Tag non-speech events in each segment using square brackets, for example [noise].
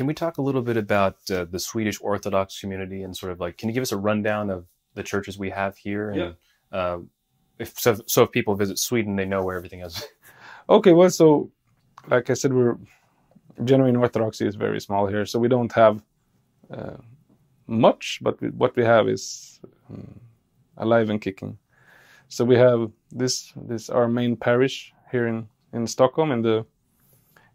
Can we talk a little bit about uh, the Swedish Orthodox community and sort of like, can you give us a rundown of the churches we have here? And, Yeah. Uh, if so, so if people visit Sweden, they know where everything is. [laughs] Okay, well, so like I said, we're genuine Orthodoxy is very small here, so we don't have uh, much, but we, what we have is um, alive and kicking. So we have this this our main parish here in in Stockholm in the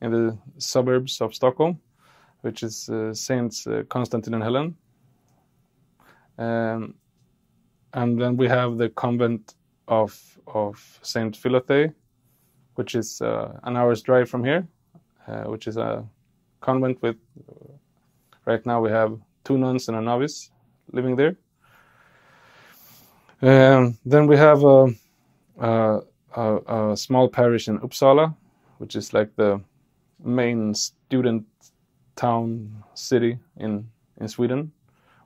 in the suburbs of Stockholm, which is uh, Saints uh, Constantine and Helen. Um, and then we have the convent of of Saint Philote, which is uh, an hour's drive from here, uh, which is a convent with. right now, we have two nuns and a novice living there. Um, then we have a, a, a, a small parish in Uppsala, which is like the main student town city in in Sweden,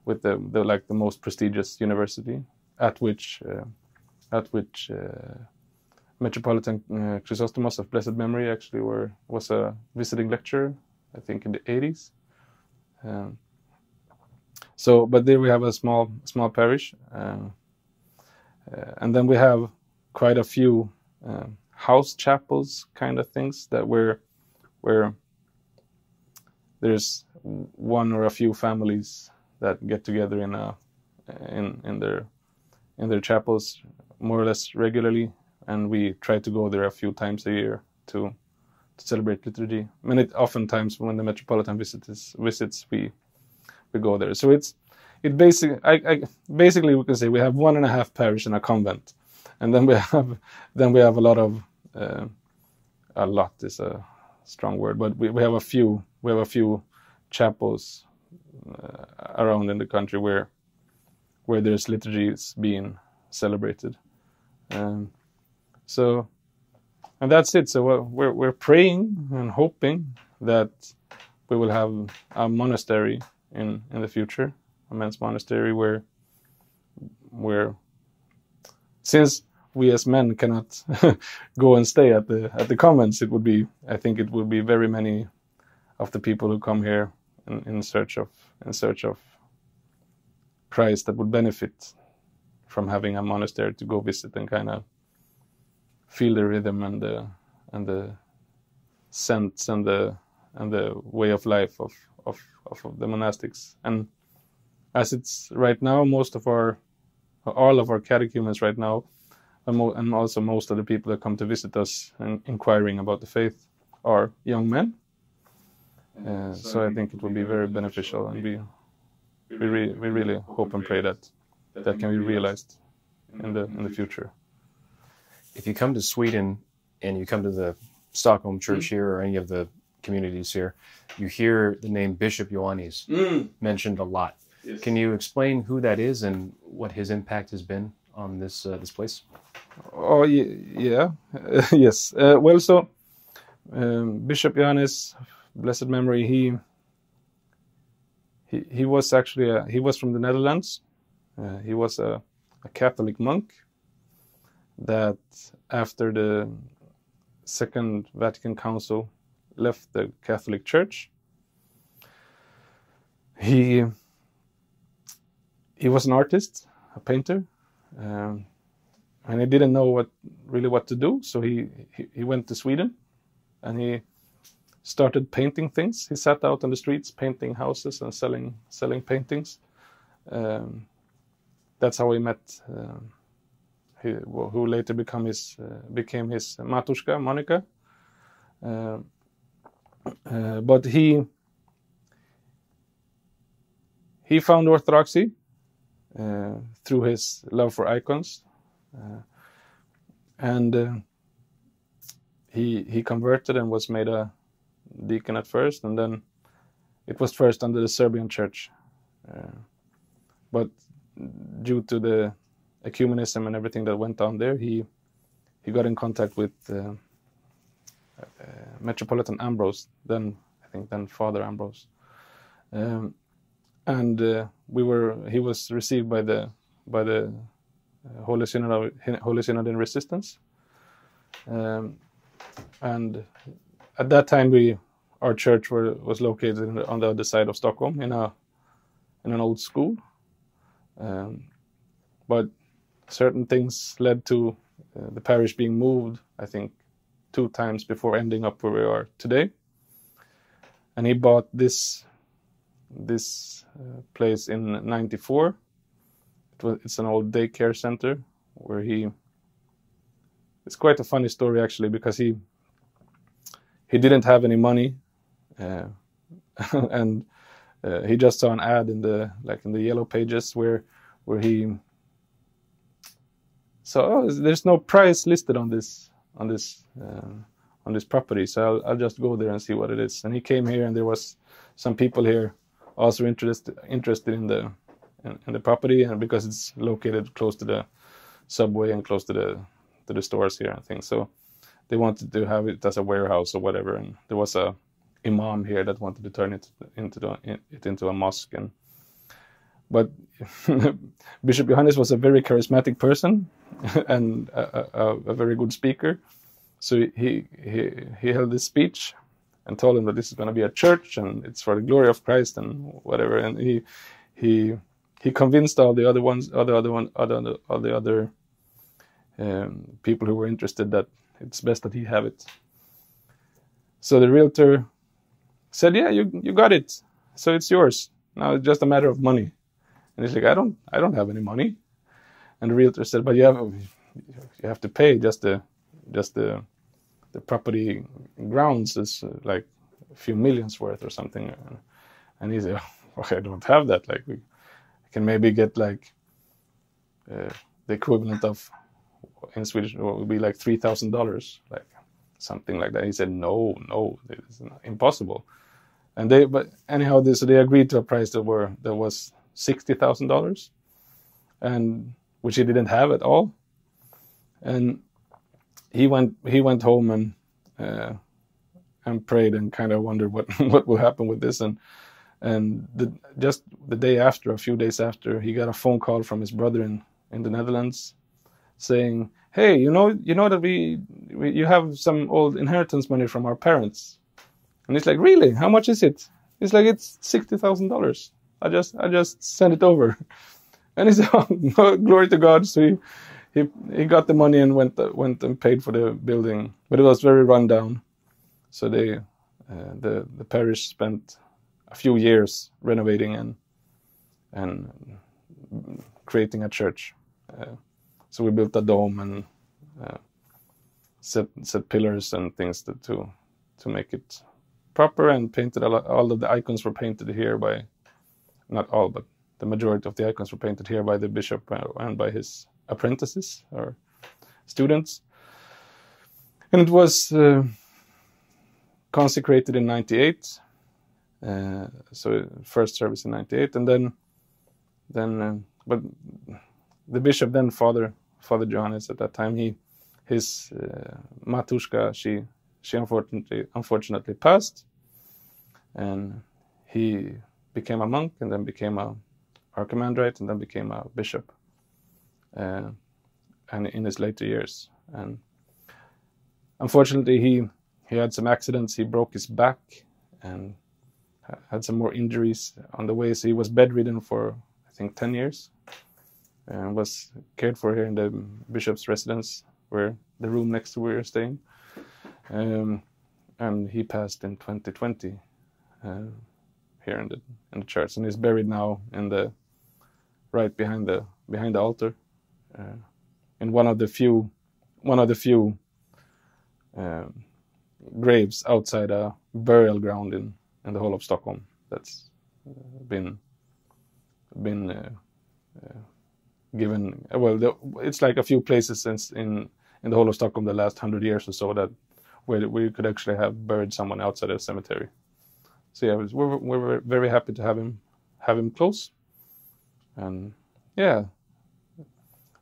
with the, the like the most prestigious university, at which uh, at which uh, Metropolitan uh, Chrysostomos of blessed memory actually were was a visiting lecturer, I think in the 80s. Um, so, but there we have a small small parish, um, uh, and then we have quite a few um, house chapels kind of things that where where there's one or a few families that get together in a in in their in their chapels more or less regularly and we try to go there a few times a year to to celebrate liturgy. I mean, it oftentimes when the metropolitan visits visits we we go there. So it's it basically I, I basically we can say we have one and a half parish and a convent, and then we [laughs] have then we have a lot of uh, a lot is a strong word, but we, we have a few we have a few chapels uh, around in the country where where there's liturgies being celebrated. Um, so, and that's it. So we're, we're, praying and hoping that we will have a monastery in, in the future, a men's monastery where, where, since we as men cannot [laughs] go and stay at the at the convents, it would be, I think, it would be very many of the people who come here in, in search of in search of Christ that would benefit from having a monastery to go visit and kind of feel the rhythm and the and the sense and the and the way of life of of, of the monastics. And as it's right now, most of our all of our catechumens right now, and, mo- and also most of the people that come to visit us and inquiring about the faith are young men. Uh, so I think it will be very beneficial, and we we, re- we really hope and pray that that can be realized in the in the future. If you come to Sweden and you come to the Stockholm Church here or any of the communities here, you hear the name Bishop Ioannis mentioned a lot. Can you explain who that is and what his impact has been on this uh, this place? Oh yeah, [laughs] yes. Uh, well, so um, Bishop Johannes, blessed memory, he he he was actually a, he was from the Netherlands. Uh, he was a, a Catholic monk that after the Second Vatican Council left the Catholic Church. He he was an artist, a painter. Um, and he didn't know what really what to do so he, he he went to sweden and he started painting things. He sat out on the streets painting houses and selling selling paintings. Um, that's how he met um, he, wh- who later become his uh, became his matushka monica. Um uh, but he he found orthodoxy uh, through his love for icons. uh, and uh, he he converted and was made a deacon at first, and then it was first under the Serbian Church, uh, but due to the ecumenism and everything that went on there, he he got in contact with uh, uh, Metropolitan Ambrose, then I think then Father Ambrose, um, and uh, we were he was received by the by the uh, Holy Synod in Resistance. Um, and at that time, we our church were, was located on the other side of Stockholm in a in an old school. Um, but certain things led to uh, the parish being moved. I think two times before ending up where we are today. And he bought this this uh, place in '94. It's an old daycare center where he. It's quite a funny story actually because he he didn't have any money, uh, [laughs] and uh, he just saw an ad in the like in the yellow pages where where he so oh, there's no price listed on this on this uh, on this property so I'll, I'll just go there and see what it is and he came here and there was some people here also interested interested in the in, the property and because it's located close to the subway and close to the to the stores here and things so they wanted to have it as a warehouse or whatever and there was a imam here that wanted to turn it into the, it into a mosque and but [laughs] Bishop Johannes was a very charismatic person [laughs] and a, a, a, very good speaker. So he, he, he held this speech and told him that this is going to be a church and it's for the glory of Christ and whatever. And he, he, he convinced all the other ones, other, other one, other, all the other um, people who were interested that it's best that he have it. So the realtor said, "Yeah, you you got it. So it's yours. Now it's just a matter of money." And he's like, "I don't I don't have any money." And the realtor said, "But you have you have to pay just the just the the property grounds is uh, like a few millions worth or something." And he said, oh, "I don't have that. Like we can maybe get like uh, the equivalent of in Swedish it would be like three thousand dollars, like something like that." He said, "No, no, it's impossible." And they, but anyhow, they, so they agreed to a price that were that was sixty thousand dollars, and which he didn't have at all. And he went he went home and uh, and prayed and kind of wondered what [laughs] what will happen with this and and the, just the day after, a few days after, he got a phone call from his brother in in the Netherlands, saying, "Hey, you know, you know that we, we you have some old inheritance money from our parents." And he's like, "Really? How much is it?" He's like, "It's sixty thousand dollars. I just I just sent it over." [laughs] And he said, [laughs] oh, "Glory to God!" So he, he he got the money and went went and paid for the building, but it was very run down. So they uh, the the parish spent a few years renovating and and creating a church. Uh, so we built a dome and uh, set set pillars and things to to, to make it proper and painted all, all of the icons were painted here by not all but the majority of the icons were painted here by the bishop and by his apprentices or students and it was uh, consecrated in 98 uh, so first service in 98 and then then uh, but the bishop then father father johannes at that time he his uh, matushka she she unfortunately unfortunately passed, and he became a monk and then became a archimandrite and then became a bishop. Uh, and in his later years, and unfortunately he he had some accidents. He broke his back and had some more injuries on the way. So he was bedridden for I think ten years, and was cared for here in the bishop's residence, where the room next to where you're staying. Um, and he passed in 2020 uh, here in the in the church, and he's buried now in the right behind the behind the altar, uh, in one of the few one of the few um, graves outside a burial ground in in the whole of Stockholm that's uh, been been uh, uh, given well the, it's like a few places since in in the whole of Stockholm the last hundred years or so that where we could actually have buried someone outside a cemetery. So yeah, we're we're very happy to have him have him close, and yeah,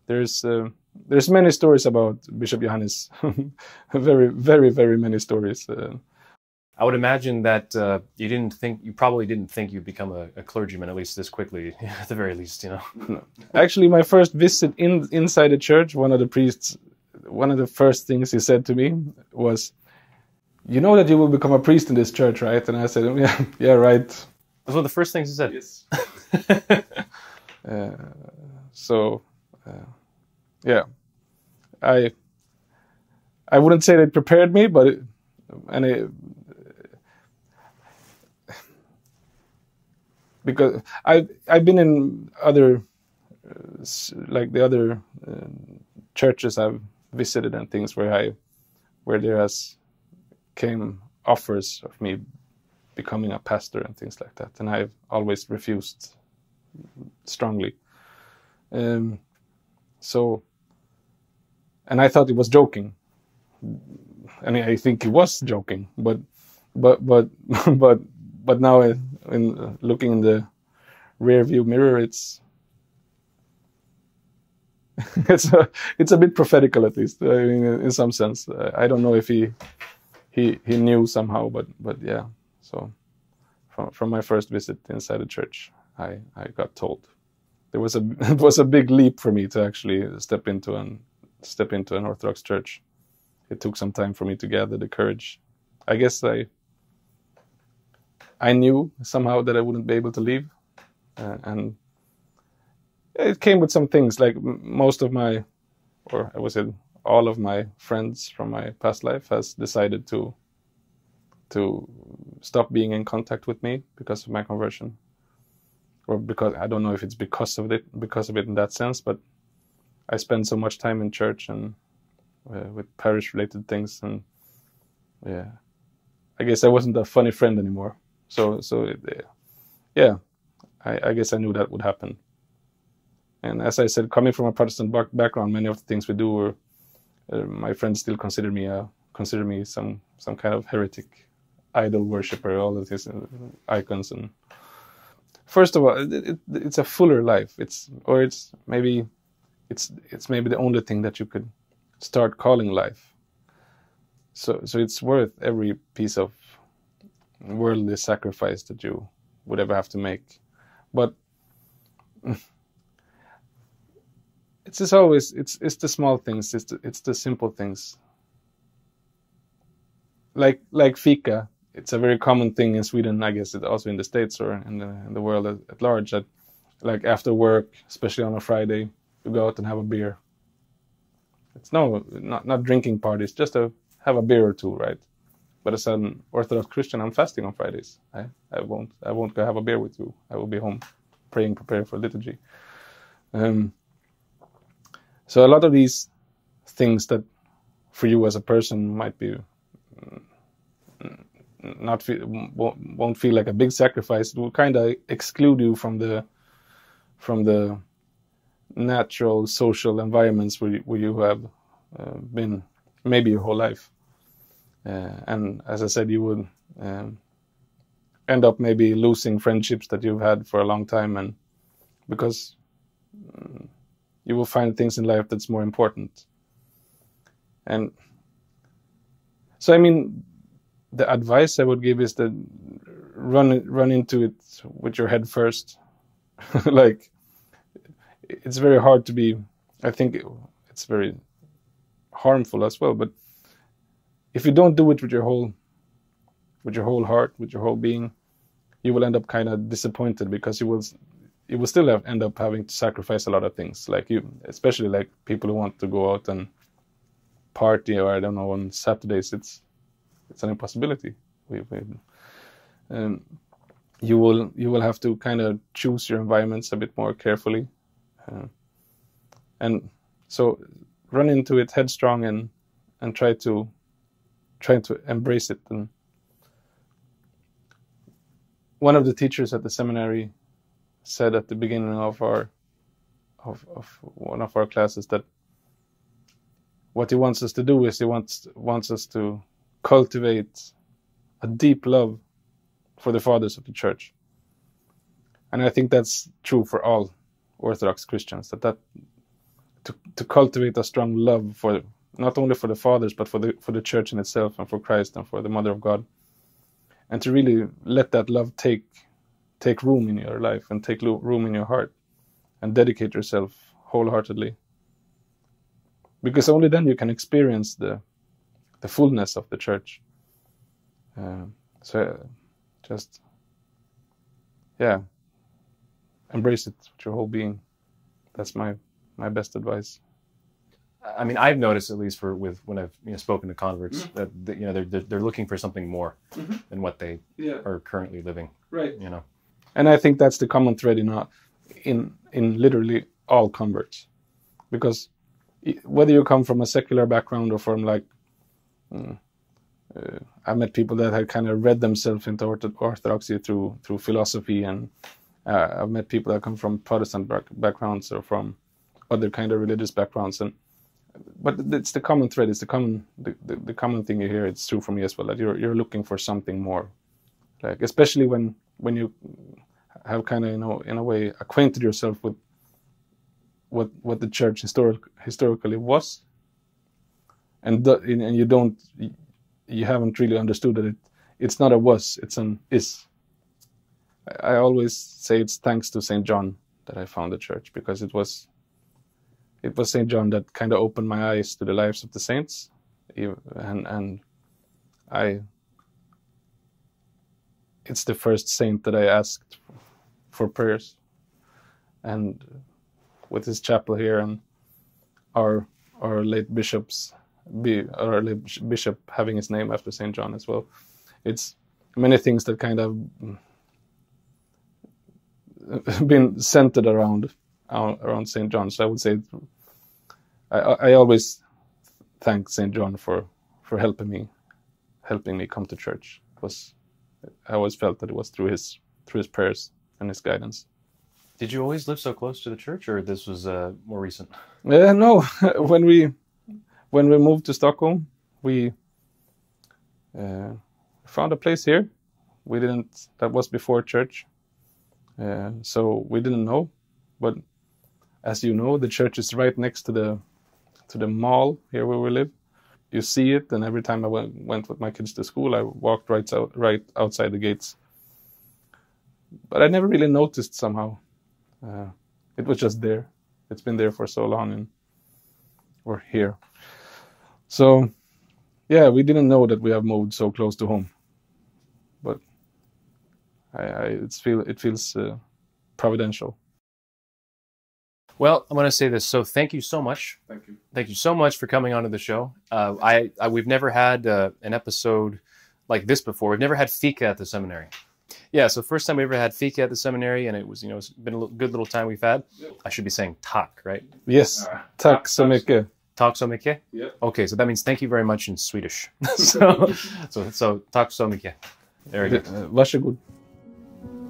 there's uh, there's many stories about Bishop Johannes, [laughs] very very very many stories. Uh, I would imagine that uh, you didn't think you probably didn't think you'd become a, a, clergyman at least this quickly, [laughs] at the very least, you know. [laughs] No. Actually, my first visit in inside the church, one of the priests one of the first things he said to me was, you know that you will become a priest in this church, right? And I said, yeah, [laughs] yeah, right. That's one of the first things he said. Yes. uh, so, uh, yeah, I I wouldn't say it prepared me, but it, and it, because I I've been in other uh, like the other uh, churches I've visited and things where I where there has came offers of me becoming a pastor and things like that, and I've always refused strongly. Um, so, and I thought it was joking. I mean, I think he was joking, but, but, but, [laughs] but, but now in looking in the rear view mirror, it's [laughs] it's a it's a bit prophetical at least. Uh, I mean, in some sense, uh, I don't know if he he he knew somehow, but but yeah. So from from my first visit inside the church, I I got told there was a [laughs] it was a big leap for me to actually step into an step into an Orthodox church. It took some time for me to gather the courage. I guess I I knew somehow that I wouldn't be able to leave, uh, and it came with some things like most of my, or I was it all of my friends from my past life has decided to to stop being in contact with me because of my conversion. Or because I don't know if it's because of it because of it in that sense but I spend so much time in church and uh, with parish related things and yeah. I guess I wasn't a funny friend anymore so so yeah I, I guess I knew that would happen. And as I said coming from a Protestant background many of the things we do were uh, my friends still consider me a consider me some some kind of heretic idol worshiper all of these uh, icons. And first of all it, it, it's a fuller life. It's or it's maybe it's it's maybe the only thing that you could start calling life. So so it's worth every piece of worldly sacrifice that you would ever have to make. But [laughs] it's just always it's it's the small things it's the, it's the simple things. Like like fika it's a very common thing in Sweden I guess it also in the states or in the, in the world at, at, large that like after work especially on a Friday you go out and have a beer. It's no not not drinking parties just to have a beer or two right but as an Orthodox Christian I'm fasting on Fridays I, I won't I won't go have a beer with you I will be home praying preparing for liturgy um, so a lot of these things that for you as a person might be mm, not feel, won't feel like a big sacrifice. It will kind of exclude you from the from the natural social environments where you, where you have uh, been maybe your whole life. Uh, and as I said, you would um, end up maybe losing friendships that you've had for a long time, and because um, you will find things in life that's more important. And so, I mean, the advice I would give is that run run into it with your head first. [laughs] like, it's very hard to be. I think it's very harmful as well. But if you don't do it with your whole, with your whole heart, with your whole being, you will end up kind of disappointed because you will you will still have, end up having to sacrifice a lot of things. Like you, especially like people who want to go out and party, or I don't know, on Saturdays, it's it's an impossibility. We, we um, you will you will have to kind of choose your environments a bit more carefully, uh, and so run into it headstrong and and try to try to embrace it. And one of the teachers at the seminary said at the beginning of our of, of one of our classes that what he wants us to do is he wants wants us to cultivate a deep love for the fathers of the church and i think that's true for all orthodox christians that that to, to cultivate a strong love for not only for the fathers but for the for the church in itself and for christ and for the mother of god and to really let that love take take room in your life and take room in your heart and dedicate yourself wholeheartedly because only then you can experience the the fullness of the church Uh, so just yeah, embrace it with your whole being. That's my my best advice. I mean, I've noticed at least for with when I've you know, spoken to converts mm-hmm. that, that, you know they're, they're, they're looking for something more mm-hmm. than what they yeah. are currently living. Right. You know, and I think that's the common thread in all, in in literally all converts, because whether you come from a secular background or from like, mm, uh, I met people that had kind of read themselves into orthodoxy through through philosophy, and uh, I've met people that come from Protestant back, backgrounds or from other kind of religious backgrounds, and but it's the common thread. It's the common the, the, the, common thing you hear. It's true for me as well that you're you're looking for something more, like especially when when you have kind of you know in a way acquainted yourself with what what the church historic, historically was, and the, and you don't you haven't really understood that it it's not a was it's an is. I, always say it's thanks to Saint John that I found the church because it was it was Saint John that kind of opened my eyes to the lives of the saints, and and I. It's the first saint that I asked for prayers, and with his chapel here and our our late bishops, be our late bishop having his name after Saint John as well. It's many things that kind of mm, [laughs] been centered around around St. John. So I would say I, I always thank St. John for, for helping me, helping me come to church. It was I always felt that it was through his through his prayers and his guidance. Did you always live so close to the church, or this was uh, more recent? Uh, no, [laughs] when we when we moved to Stockholm, we uh, found a place here. We didn't. That was before church, uh, so we didn't know. But as you know, the church is right next to the to the mall here where we live. You see it, and every time I went, went with my kids to school, I walked right out right outside the gates. But I never really noticed somehow. Uh, it was just there. It's been there for so long, and we're here. So, yeah, we didn't know that we have moved so close to home, but I, I it's feel it feels uh, providential. Well, I'm going to say this. So, thank you so much. Thank you. Thank you so much for coming onto the show. Uh, I, I, we've never had uh, an episode like this before. We've never had fika at the seminary. Yeah, so first time we ever had fika at the seminary, and it was you know it's been a good little time we've had. Yep. I should be saying tak, right? Yes, uh, tack så mycket. Tack så mycket? Yeah. Okay, so that means thank you very much in Swedish. [laughs] [laughs] so, so, so tack så mycket. There we go. Uh, varsågod.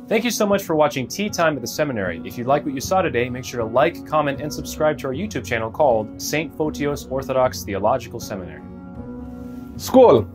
Thank you so much for watching Tea Time at the Seminary. If you like what you saw today, make sure to like, comment, and subscribe to our YouTube channel called St. Photios Orthodox Theological Seminary. Skål!